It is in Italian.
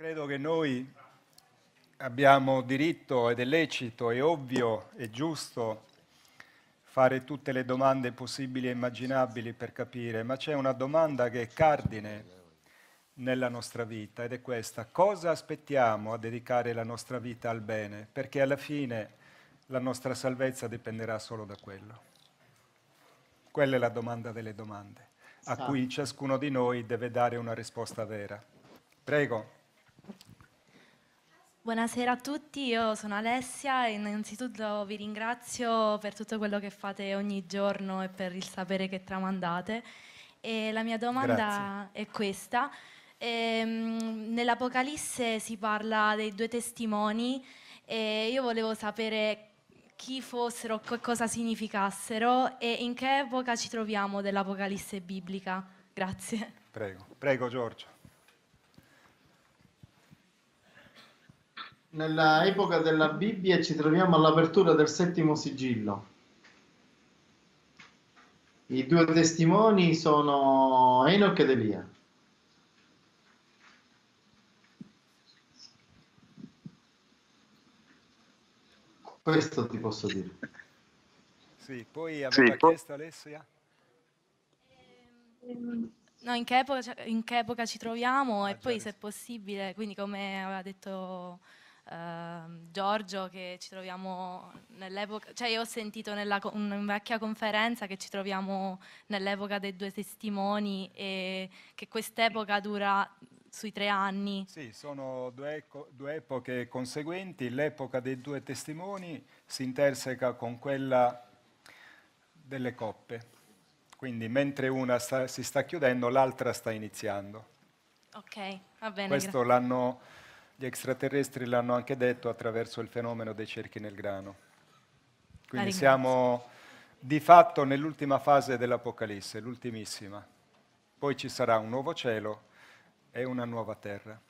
Credo che noi abbiamo diritto ed è lecito, è ovvio, è giusto fare tutte le domande possibili e immaginabili per capire, ma c'è una domanda che è cardine nella nostra vita ed è questa. Cosa aspettiamo a dedicare la nostra vita al bene? Perché alla fine la nostra salvezza dipenderà solo da quello. Quella è la domanda delle domande, a cui ciascuno di noi deve dare una risposta vera. Prego. Buonasera a tutti, io sono Alessia e innanzitutto vi ringrazio per tutto quello che fate ogni giorno e per il sapere che tramandate. E la mia domanda Grazie. è questa. Ehm, Nell'Apocalisse si parla dei due testimoni e io volevo sapere chi fossero, cosa significassero e in che epoca ci troviamo dell'Apocalisse biblica. Grazie. Prego, prego Giorgio. Nella epoca della Bibbia ci troviamo all'apertura del settimo sigillo. I due testimoni sono Enoch ed Elia. Questo ti posso dire. Sì, poi aveva sì. chiesto Alessia? Ehm, no, in che, epoca, in che epoca ci troviamo ah, e poi se è possibile, quindi come aveva detto Uh, Giorgio che ci troviamo nell'epoca, cioè io ho sentito nella in vecchia conferenza che ci troviamo nell'epoca dei due testimoni e che quest'epoca dura sui tre anni. Sì, sono due, due epoche conseguenti, l'epoca dei due testimoni si interseca con quella delle coppe, quindi mentre una sta, si sta chiudendo l'altra sta iniziando. Ok, va bene. Questo l'hanno gli extraterrestri l'hanno anche detto attraverso il fenomeno dei cerchi nel grano. Quindi siamo di fatto nell'ultima fase dell'Apocalisse, l'ultimissima. Poi ci sarà un nuovo cielo e una nuova terra.